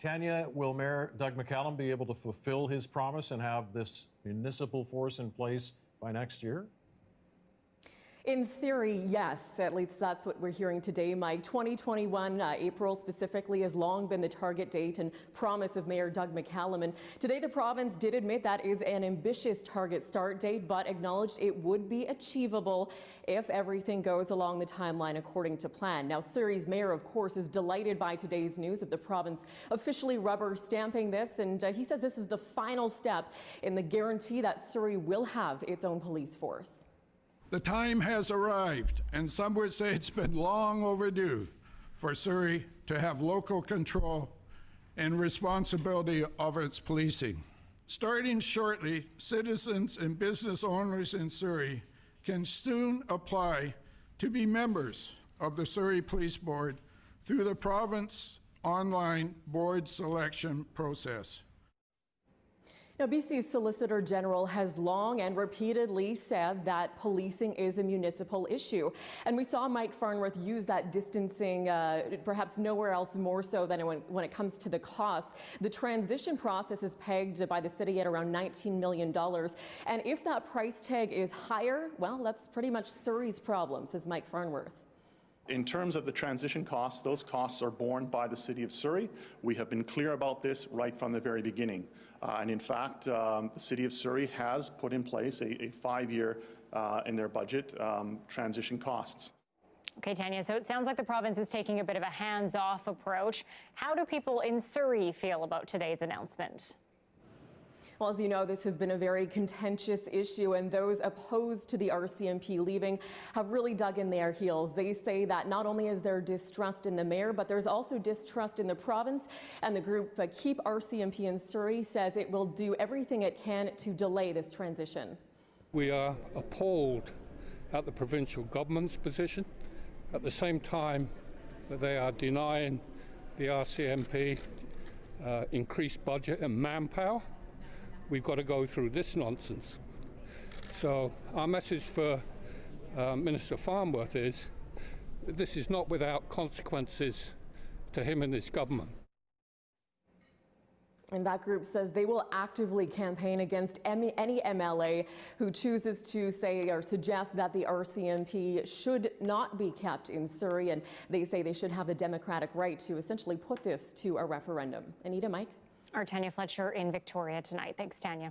Tanya, will Mayor Doug McCallum be able to fulfill his promise and have this municipal force in place by next year? In theory, yes. At least that's what we're hearing today, Mike. 2021, uh, April specifically, has long been the target date and promise of Mayor Doug McCallum. And today, the province did admit that is an ambitious target start date, but acknowledged it would be achievable if everything goes along the timeline according to plan. Now, Surrey's mayor, of course, is delighted by today's news of the province officially rubber stamping this. And uh, he says this is the final step in the guarantee that Surrey will have its own police force. The time has arrived, and some would say it's been long overdue for Surrey to have local control and responsibility of its policing. Starting shortly, citizens and business owners in Surrey can soon apply to be members of the Surrey Police Board through the province online board selection process. Now, BC's Solicitor General has long and repeatedly said that policing is a municipal issue. And we saw Mike Farnworth use that distancing, uh, perhaps nowhere else more so than when, when it comes to the cost. The transition process is pegged by the city at around $19 million. And if that price tag is higher, well, that's pretty much Surrey's problem, says Mike Farnworth. In terms of the transition costs, those costs are borne by the City of Surrey. We have been clear about this right from the very beginning. Uh, and in fact, um, the City of Surrey has put in place a, a five-year uh, in their budget um, transition costs. Okay, Tanya, so it sounds like the province is taking a bit of a hands-off approach. How do people in Surrey feel about today's announcement? Well, as you know, this has been a very contentious issue, and those opposed to the RCMP leaving have really dug in their heels. They say that not only is there distrust in the mayor, but there's also distrust in the province. And the group uh, Keep RCMP in Surrey says it will do everything it can to delay this transition. We are appalled at the provincial government's position. At the same time that they are denying the RCMP uh, increased budget and manpower, we've got to go through this nonsense. So our message for uh, Minister Farnworth is this is not without consequences to him and his government. And that group says they will actively campaign against any, any MLA who chooses to say or suggest that the RCMP should not be kept in Surrey. And they say they should have the democratic right to essentially put this to a referendum. Anita, Mike? Our Tanya Fletcher in Victoria tonight. Thanks, Tanya.